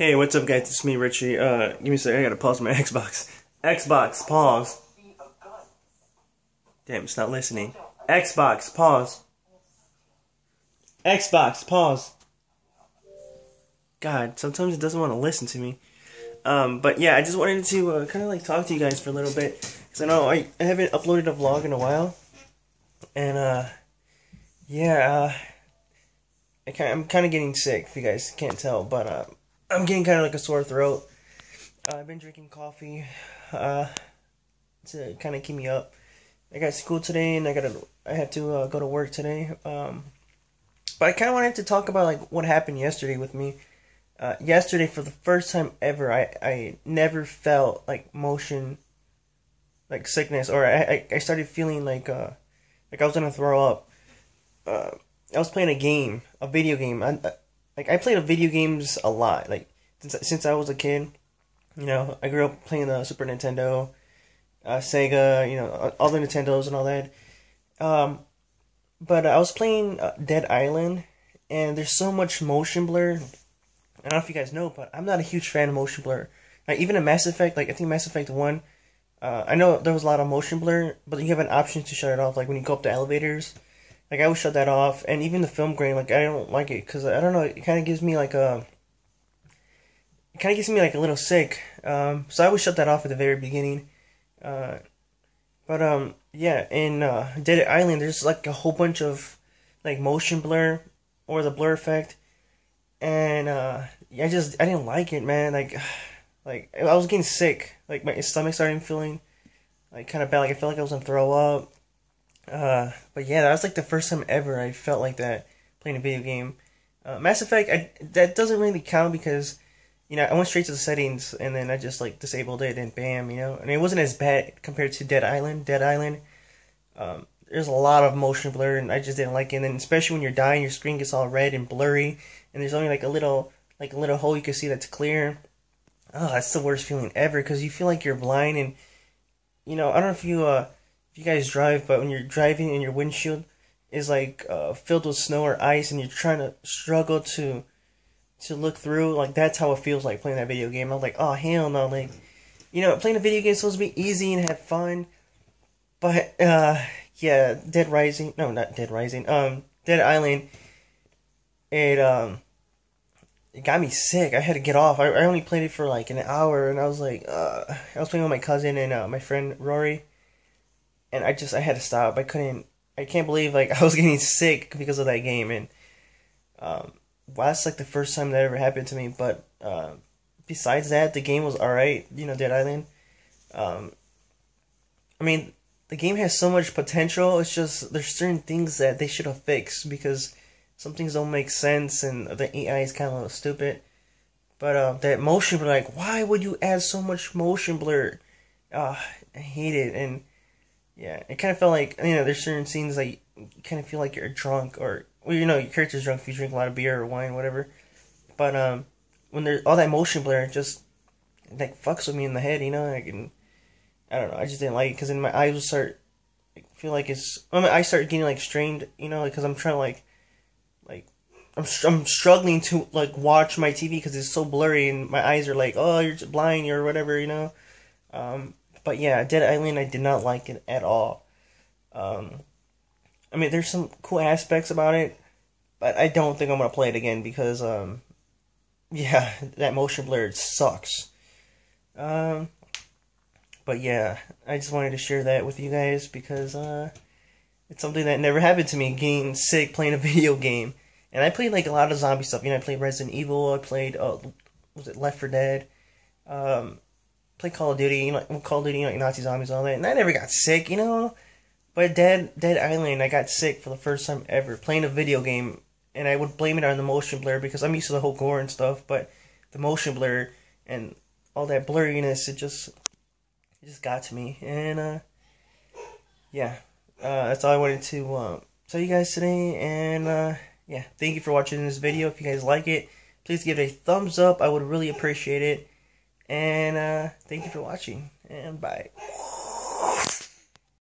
Hey, what's up, guys? It's me, Richy. Uh, give me a second. I gotta pause my Xbox. Xbox, pause. Damn, it's not listening. Xbox, pause. Xbox, pause. God, sometimes it doesn't want to listen to me. Um, but yeah, I just wanted to uh, kind of like talk to you guys for a little bit because I know I, I haven't uploaded a vlog in a while, and uh, yeah, uh, I I'm kind of getting sick. If you guys can't tell, but uh, I'm getting kind of like a sore throat. Uh, I've been drinking coffee uh, to kind of keep me up. I got school today, and I gotta I had to uh, go to work today. Um, but I kind of wanted to talk about like what happened yesterday with me. Uh, yesterday, for the first time ever, I, I never felt like motion, like sickness, or I, I, I started feeling like uh, like I was gonna throw up. Uh, I was playing a game, a video game. I, like I played video games a lot, like since since I was a kid. You know, I grew up playing the Super Nintendo, uh, Sega, you know, all the Nintendos and all that. Um, but I was playing uh, Dead Island, and there's so much motion blur I don't know if you guys know, but I'm not a huge fan of motion blur. Like even in Mass Effect, like I think Mass Effect One, uh, I know there was a lot of motion blur, but you have an option to shut it off. Like when you go up the elevators, like I would shut that off, and even the film grain, like I don't like it because I don't know, it kind of gives me like a, it kind of gives me like a little sick. Um, so I would shut that off at the very beginning. Uh, but um, yeah, in uh, Dead Island, there's like a whole bunch of like motion blur or the blur effect and uh, I just I didn't like it, man. Like, like I was getting sick. Like my stomach started feeling like kind of bad. Like I felt like I was gonna throw up. Uh, but yeah, that was like the first time ever I felt like that playing a video game. Uh, Mass Effect, I, that doesn't really count because you know I went straight to the settings and then I just like disabled it and bam, you know, and it wasn't as bad compared to Dead Island. Dead Island, um, there's a lot of motion blur and I just didn't like it. And then especially when you're dying, your screen gets all red and blurry and there's only like a little like a little hole you can see that's clear. Oh, that's the worst feeling ever because you feel like you're blind and you know I don't know if you uh if you guys drive, but when you're driving and your windshield is like uh, filled with snow or ice and you're trying to struggle to to look through, like that's how it feels like playing that video game. I'm like, oh hell no, like you know playing a video game is supposed to be easy and have fun, but uh yeah, Dead Rising, no, not Dead Rising, um, Dead Island it um it got me sick. I had to get off. I, I only played it for like an hour, and I was like, uh, I was playing with my cousin and uh, my friend Rory, and I just I had to stop. I couldn't. I can't believe like I was getting sick because of that game, and um, well, that's like the first time that ever happened to me. But uh, besides that, the game was alright. You know, Dead Island. Um, I mean, the game has so much potential. It's just there's certain things that they should have fixed because some things don't make sense and the AI is kind of stupid. But uh, that motion blur, like, why would you add so much motion blur? Uh, I hate it. And yeah, it kind of felt like, you know, there's certain scenes like you kind of feel like you're drunk or, well, you know, your character's drunk if you drink a lot of beer or wine, whatever. But um, when there's all that motion blur, it just like fucks with me in the head, you know. Like, and I don't know, I just didn't like it because then my eyes would start like, feel like it's. I mean, I start getting like strained, you know, because I'm trying to like like I'm I'm struggling to like watch my TV because it's so blurry and my eyes are like, oh, you're blind or whatever, you know. Um, but yeah, Dead Island, I did not like it at all. Um, I mean, there's some cool aspects about it, but I don't think I'm gonna play it again because, um, yeah, that motion blur sucks. Um, but yeah, I just wanted to share that with you guys because uh, it's something that never happened to me. Getting sick playing a video game. And I played like a lot of zombie stuff. You know, I played Resident Evil. I played uh, was it Left 4 Dead? Um, played Call of Duty. You know, Call of Duty, you know, Nazi zombies, all that. And I never got sick. You know, but Dead Dead Island, I got sick for the first time ever playing a video game, and I would blame it on the motion blur because I'm used to the whole gore and stuff. But the motion blur and all that blurriness, it just it just got to me. And uh, yeah, uh, that's all I wanted to uh, tell you guys today. And uh, yeah, thank you for watching this video. If you guys like it, please give it a thumbs up. I would really appreciate it. And uh, thank you for watching. And bye.